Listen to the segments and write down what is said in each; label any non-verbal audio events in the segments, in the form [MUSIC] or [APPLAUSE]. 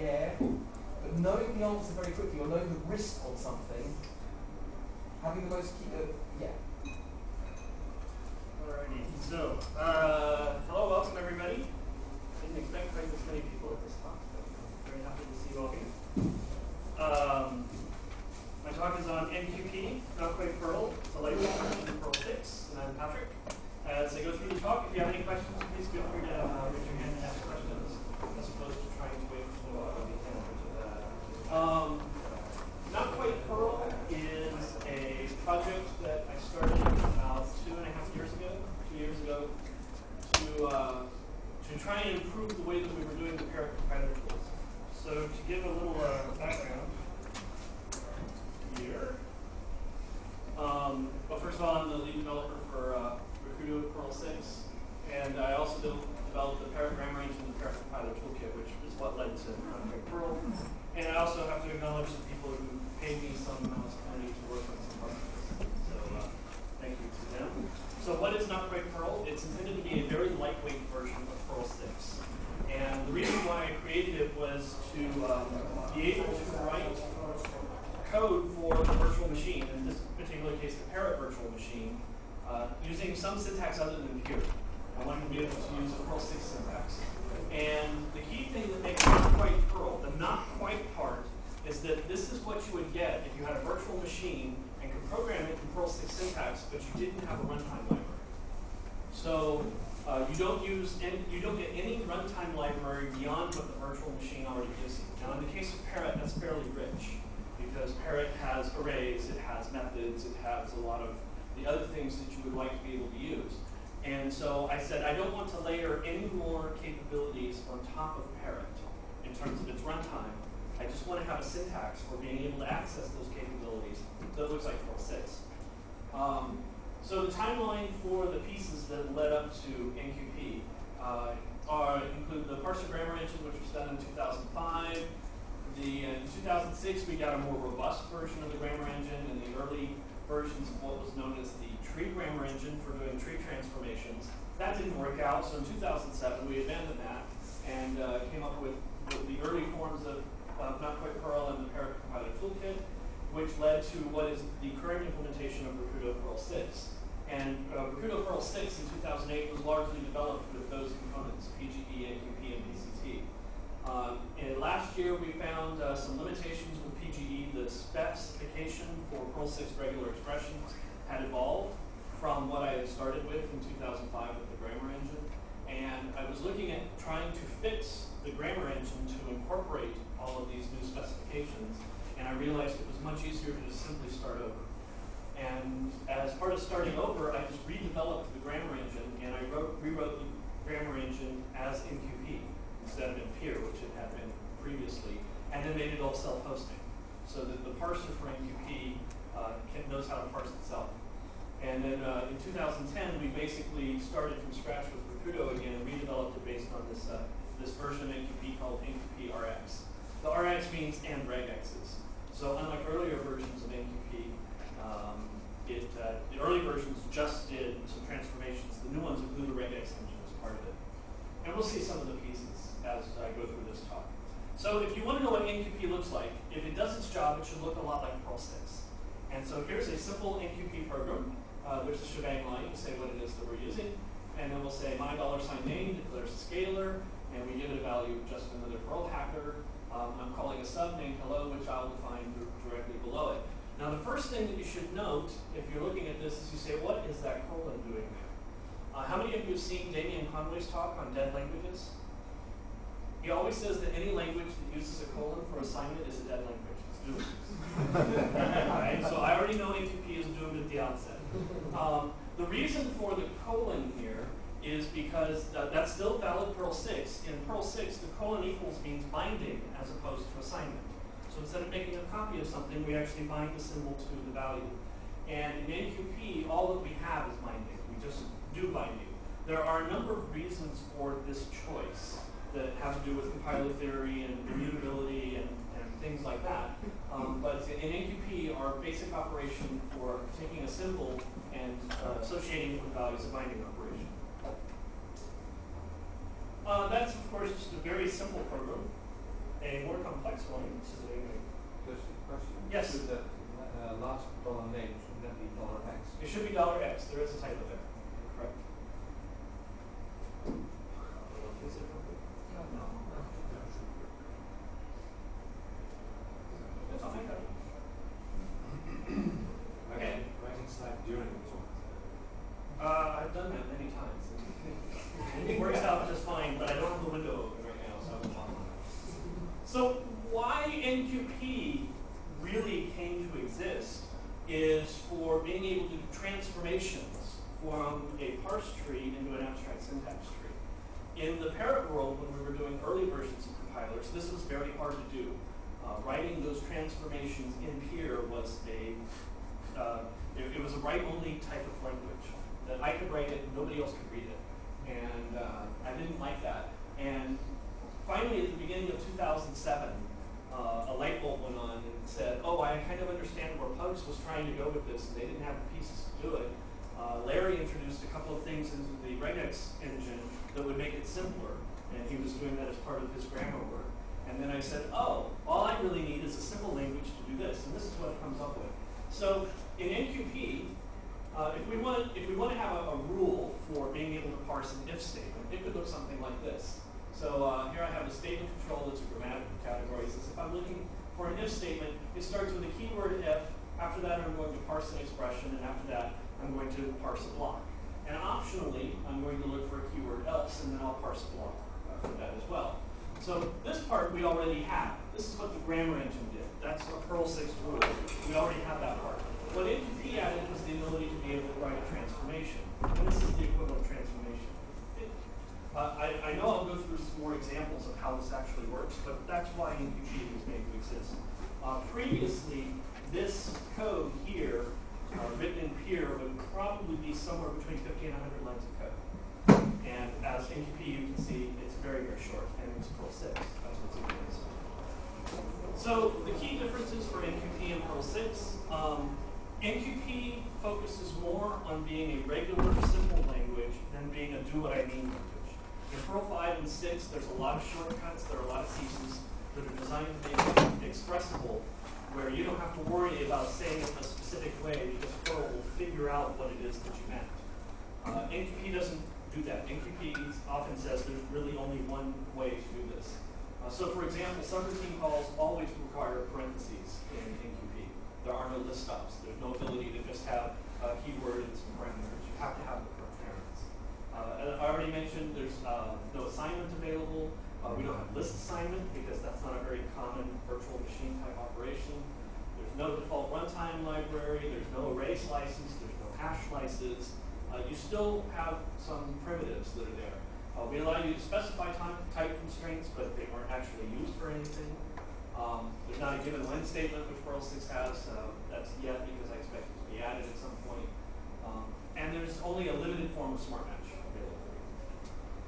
yeah. But knowing the answer very quickly or knowing the risk on something, having the most key, uh, yeah. Alrighty, so, uh, hello, welcome everybody. Didn't expect quite this many people at this talk, but I'm very happy to see you all here. Um, my talk is on NQP, not quite Perl, it's a lightweight version of Perl 6, and I'm Patrick. As I go through the talk, if you have any questions, please feel free to uh, raise your hand and ask questions, as opposed to trying to wait for the uh, the answer to that. Um, not Quite Perl is a project that I started about two and a half years ago, two years ago, to uh, to try and improve the way that we were doing the Parrot compiler tools. So to give a little uh, background here. Um, well, first of all, I'm the lead developer for uh, Rakudo Perl 6, and I also developed the Parrot grammar engine and the Parrot compiler toolkit, which is what led to Contract Perl. And I also have to acknowledge the people who paid me some amounts of money to work on some parts of this. So uh, thank you to them. So what is Not Quite Perl? It's intended to be a very lightweight version of Perl 6. And the reason why I created it was to um, be able to write code for the virtual machine, in this particular case the Parrot virtual machine, uh, using some syntax other than pure. I wanted to be able to use the Perl 6 syntax. And the key thing that makes it not quite Perl, the not quite part, is that this is what you would get if you had a virtual machine and could program it in Perl 6 syntax, but you didn't have a runtime library. So uh, you don't use any, you don't get any runtime library beyond what the virtual machine already gives you. Now, in the case of Parrot, that's fairly rich because Parrot has arrays, it has methods, it has a lot of the other things that you would like to be able to use. And so I said, I don't want to layer any more capabilities on top of Parrot in terms of its runtime. I just want to have a syntax for being able to access those capabilities that looks like Perl 6. Um, so the timeline for the pieces that led up to NQP uh, are, include the parser grammar engine, which was done in 2005. The, uh, in 2006, we got a more robust version of the grammar engine, and the early versions of what was known as the tree grammar engine for doing tree transformations. That didn't work out, so in 2007 we abandoned that and uh, came up with the, early forms of uh, Not Quite Perl and the Parrot Compiler Toolkit, which led to what is the current implementation of Rakudo Perl 6. And uh, Perl 6 in 2008 was largely developed with those components, PGE, NQP, and PCT. Um, and last year we found uh, some limitations. Specification for Perl 6 regular expressions had evolved from what I had started with in 2005 with the grammar engine. And I was looking at trying to fix the grammar engine to incorporate all of these new specifications. And I realized it was much easier to just simply start over. And as part of starting over, I just redeveloped the grammar engine and I wrote, rewrote the grammar engine as NQP instead of in PIR, which it had been previously, and then made it all self-hosting so that the parser for NQP uh, can, knows how to parse itself. And then uh, in 2010, we basically started from scratch with Rakudo again and redeveloped it based on this, uh, this version of NQP called NQP RX. The RX means and regexes. So unlike earlier versions of NQP, um, it, uh, the early versions just did some transformations. The new ones include a regex engine as part of it. And we'll see some of the pieces as I go through this talk. So if you want to know what NQP looks like, if it does its job, it should look a lot like Perl 6. And so here's a simple NQP program. Uh, there's a shebang line to say what it is that we're using. And then we'll say my dollar sign name declares a scalar, and we give it a value just another Perl hacker. Um, I'm calling a sub named hello, which I'll define directly below it. Now the first thing that you should note, if you're looking at this, is you say, what is that colon doing there? Uh, how many of you have seen Damian Conway's talk on dead languages? He always says that any language that uses a colon for assignment is a dead language. It's doomed. [LAUGHS] right? So I already know NQP is doomed at the outset. Um, the reason for the colon here is because uh, that's still valid Perl 6. In Perl 6, the colon equals means binding as opposed to assignment. So instead of making a copy of something, we actually bind the symbol to the value. And in NQP, all that we have is binding. We just do binding. There are a number of reasons for this choice that have to do with compiler theory and immutability and, and things like that. Um, but in NQP, our basic operation for taking a symbol and uh, associating it with values is a binding operation. Uh, that's, of course, just a very simple program. a more complex one, Just a question. Yes. Should that uh, last dollar name, should that be dollar X? it should be dollar X. There is a typo there. Correct. Is it appropriate? That's all I got. Okay. Writing slide during the talk. Uh, I've done that many times. it works just fine, but I don't have window open right now, so I'm. So why NQP really came to exist is for being able to do transformations from a parse tree into an abstract syntax tree. In the parrot world, when we were doing early versions of compilers, this was very hard to do. Uh, writing those transformations in PIR was a uh, it, it was a write-only type of language that I could write it, nobody else could read it, and uh, I didn't like that. And finally, at the beginning of 2007, uh, a light bulb went on and said, "Oh, I kind of understand where Pugs was trying to go with this, and they didn't have the pieces to do it." Uh, Larry introduced a couple of things into the regex engine that would make it simpler, and he was doing that as part of his grammar work. And then I said, "Oh, all I really need is a simple language to do this," and this is what it comes up with. So in NQP, uh, if we want if we want to have a, a, rule for being able to parse an if statement, it could look something like this. So uh, here I have a statement control that's a grammatical category. Says if I'm looking for an if statement, it starts with a keyword if. After that, I'm going to parse an expression, and after that, I'm going to parse a block. And optionally, I'm going to look for a keyword else, and then I'll parse a block uh, for that as well. So this part we already have. This is what the grammar engine did. That's a Perl 6 rule. We already have that part. What NQP added was the ability to be able to write a transformation. And this is the equivalent transformation. It, uh, I, I know I'll go through some more examples of how this actually works, but that's why NQP was made to exist. Uh, previously, this code here, uh, written in PIR, would probably be somewhere between 50 and 100 lines of code. And as NQP, you can see, it's very, very short, and it's Perl 6. That's in. So the key differences for NQP and Perl 6, um, NQP focuses more on being a regular, simple language than being a do what I mean language. In Perl 5 and 6, there's a lot of shortcuts, there are a lot of pieces that are designed to make it expressible, where you don't have to worry about saying it in a specific way, because Perl will figure out what it is that you meant. Uh, NQP doesn't do that. NQP often says there's really only one way to do this. Uh, so for example, subroutine calls always require parentheses in NQP. There are no list stops. There's no ability to just have a keyword and some parameters. You have to have the parents. Uh, I already mentioned there's uh, no assignment available. Uh, we don't have list assignment because that's not a very common virtual machine type operation. There's no default runtime library. There's no array slices. There's no hash slices. Uh, you still have some primitives that are there. Uh, we allow you to specify type constraints, but they weren't actually used for anything. Um, there's not a given when statement, which Perl 6 has. Uh, that's yet because I expect it to be added at some point. Um, and there's only a limited form of smart match available.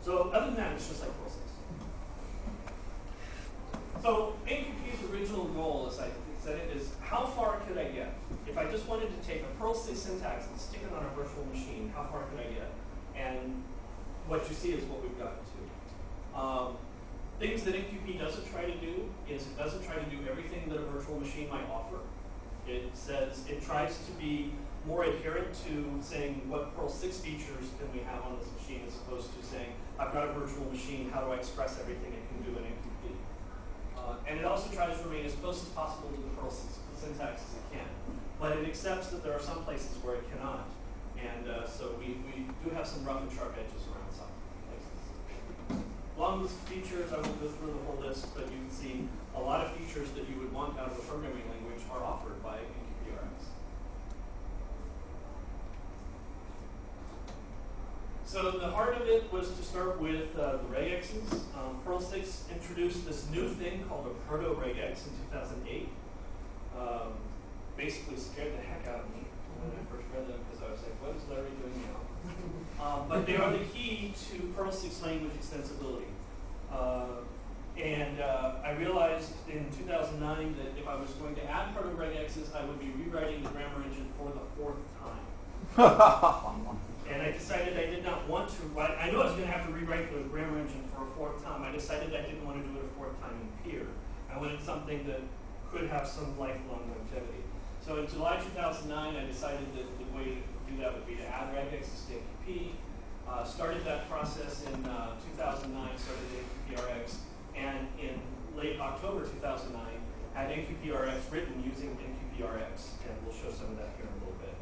So other than that, it's just like Perl 6. So NQP's original goal, as I said it, is how far could I get? If I just wanted to take a Perl 6 syntax and stick it on a virtual machine, how far could I get? And what you see is what we've gotten to. Um, things that NQP doesn't try to do is it doesn't try to do everything that a virtual machine might offer. It says it tries to be more adherent to saying what Perl 6 features can we have on this machine as opposed to saying, I've got a virtual machine, how do I express everything it can do in NQP? Uh, and it also tries to remain as close as possible to the Perl 6 syntax as it can. But it accepts that there are some places where it cannot. And uh, so we, we do have some rough and sharp edges around some. Long list of features, I won't go through the whole list, but you can see a lot of features that you would want out of a programming language are offered by NQPRX. So the heart of it was to start with uh, the regexes. Um, Perl 6 introduced this new thing called a proto-regex in 2008. Um, basically scared the heck out of me when I first read them because I was like, what is Larry doing now? Um, but they are the key to Perl 6 language extensibility. Uh, and uh, I realized in 2009 that if I was going to add proto-regexes, I would be rewriting the grammar engine for the fourth time. [LAUGHS] and I decided I did not want to. I knew I was going to have to rewrite the grammar engine for a fourth time. I decided I didn't want to do it a fourth time in PIR. I wanted something that could have some lifelong longevity. So in July 2009, I decided that the way to do that would be to add regexes to NQP. Uh, started that process in uh, 2009, started NQPRX, and in late October 2009, had NQPRX written using NQPRX, and we'll show some of that here in a little bit.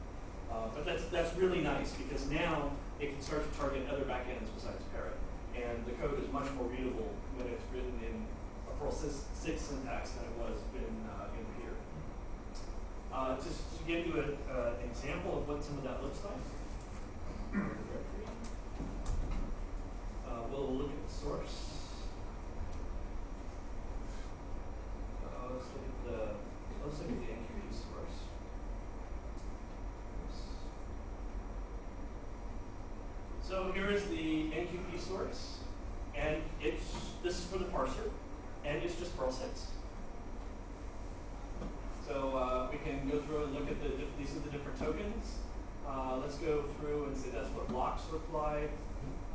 Uh, but that's, that's really nice because now it can start to target other backends besides Parrot. And the code is much more readable when it's written in a Perl 6 syntax than it was in, uh, in. Uh, just to give you an uh, example of what some of that looks like, uh, we'll look at the source. Uh, let's look at the source. So here is the NQP source, and it's this is for the parser, and it's just Perl 6 we can go through and look at the these are the different tokens. Uh, let's go through and see that's what blocks look like.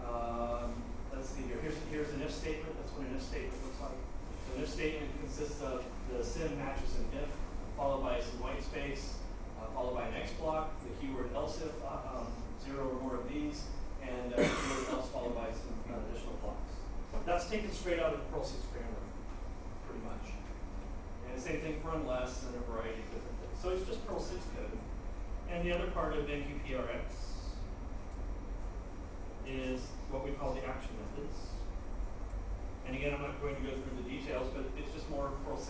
Um, let's see here. Here's, here's an if statement. That's what an if statement looks like. So an if statement consists of the sim matches an if, followed by some white space, uh, followed by an X block, the keyword else if, uh, um, zero or more of these, and uh, else followed by some uh, additional blocks. That's taken straight out of the Perl 6 grammar, pretty much. And same thing for unless and a variety of different things. So it's just Perl 6 code. And the other part of NQPRX is what we call the action methods. And again, I'm not going to go through the details, but it's just more Perl 6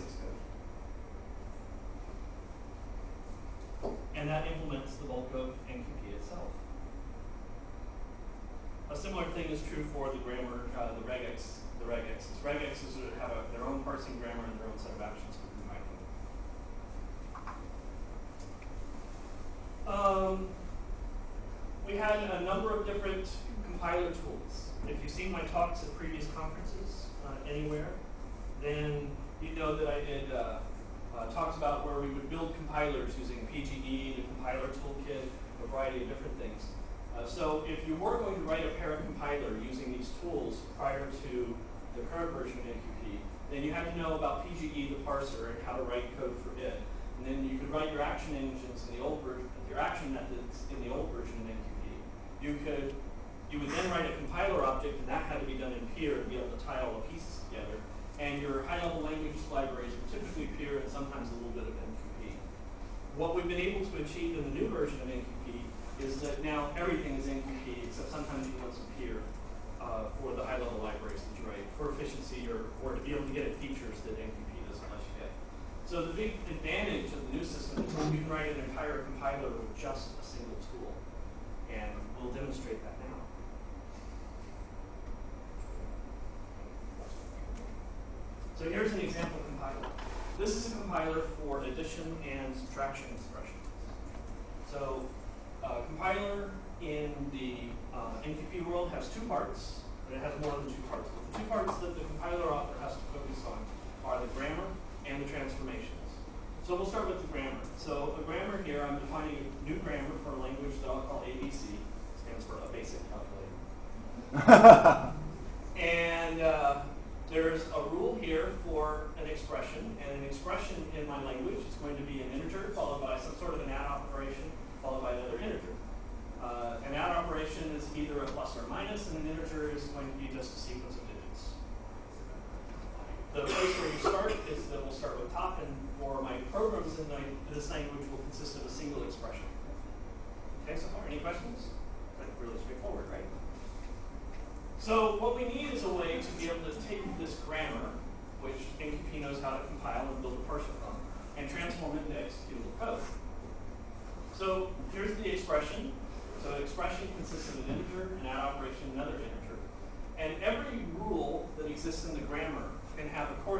code. And that implements the bulk of NQP itself. A similar thing is true for the grammar, uh, the regex, the regexes. Regexes have a, their own parsing grammar and their own set of actions to combine them. Um, had a number of different compiler tools. If you've seen my talks at previous conferences uh, anywhere, then you know that I did uh, uh, talks about where we would build compilers using PGE, the compiler toolkit, a variety of different things. Uh, so if you were going to write a Parrot compiler using these tools prior to the current version of NQP, then you had to know about PGE, the parser, and how to write code for it. And then you could write your action engines in the old version, your action methods in the old version of NQP. You could, you would then write a compiler object, and that had to be done in PIR to be able to tie all the pieces together. And your high-level language libraries were typically PIR and sometimes a little bit of NQP. What we've been able to achieve in the new version of NQP is that now everything is NQP, except sometimes you want some PIR uh, for the high-level libraries that you write for efficiency or, or to be able to get at features that NQP doesn't let you get. So the big advantage of the new system is you can write an entire compiler with just a single tool. And demonstrate that now. So here's an example compiler. This is a compiler for addition and subtraction expressions. So uh, compiler in the uh, world has two parts, but it has more than two parts. But the two parts that the compiler author has to focus on are the grammar and the transformations. So we'll start with the grammar. So a grammar here, I'm defining a new grammar for a language that I'll call ABC. Stands for a basic calculator. [LAUGHS] and uh, there's a rule here for an expression, and an expression in my language is going to be an integer followed by some sort of an add operation followed by another integer. Uh, an add operation is either a plus or minus, and an integer is going to be just a sequence of digits. The place where you start is that we'll start with top, and for my programs in this language will consist of a single expression. Okay, so far, any questions? Like really straightforward, right? So what we need is a way to be able to take this grammar, which NQP knows how to compile and build a parser from, and transform it into executable code. So here's the expression. So an expression consists of an integer, an add operation, another integer. And every rule that exists in the grammar can have a corresponding